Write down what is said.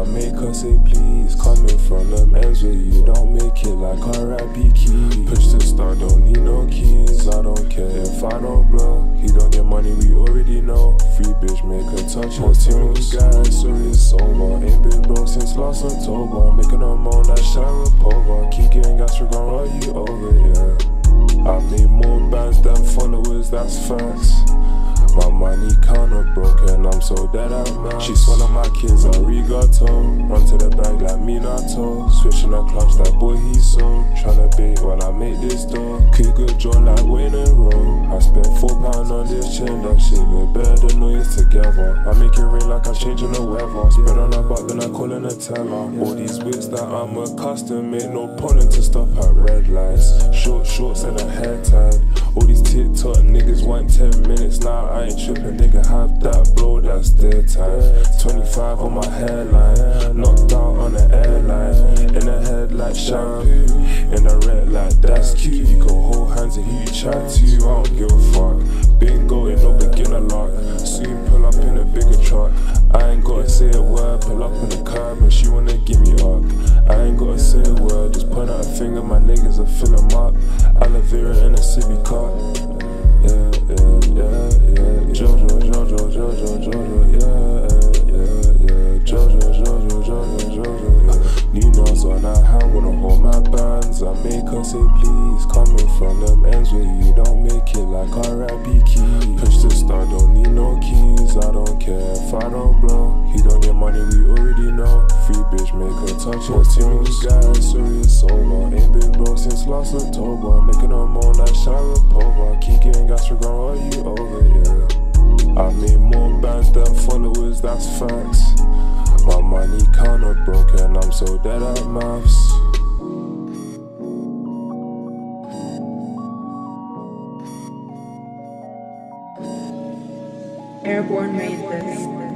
I make her say please. Coming from them ends where you don't make it like R.I.P. key. Push to start, don't need no keys. I don't care if I don't blow. He don't get money, we already know. Free bitch, make her touch her toes. Guys, so it's over. Ain't been broke since last October. Making a moan that Sharapova. Keep getting gas, we're gonna roll you over, yeah. I made more bands than followers, that's facts. Money counter broken, I'm so dead at maths. She swallow my kids arigato. Run to the bag like Minato. Switching the clutch, that boy he's so. Tryna bait while I make this door. Kick a joint like Wayne and Rowe. I spent four pound on this chain, that shit look better than noise together. I make it rain like I'm changing the weather. Spread on a butt, then I call in a teller. All these whips that I'm accustomed, make no point to stop at red lights. Short shorts and a hair tied. 10 minutes now. I ain't tripping, nigga. Have that blow, that's their time. 25 on my hairline. Knocked out on the airline. In the head like. In the red like that's cute. You go hold hands and who you chat to. I don't give a fuck. Been going, no beginner luck. Soon pull up in a bigger truck. I ain't gotta say a word. Pull up in the car and she wanna give me up. I ain't gotta say a word. Just point out a finger, my niggas are fill 'em up. Aloe vera in a sippy cup. Her hand, wanna hold my bands. I make her say please. Coming from them ends where you don't make it like R.I.P. key. Push the start, don't need no keys. I don't care if I don't blow. He don't get money, we already know. Free bitch, make her touch her toes. Guys, sorry it's over. Ain't been broke since last October. Making a moan like Sharapova. Keep getting gas, we're gonna roll you over, yeah. I made more bands than followers, that's facts. My money counter broken, I'm so dead at maths. Airbourn made this.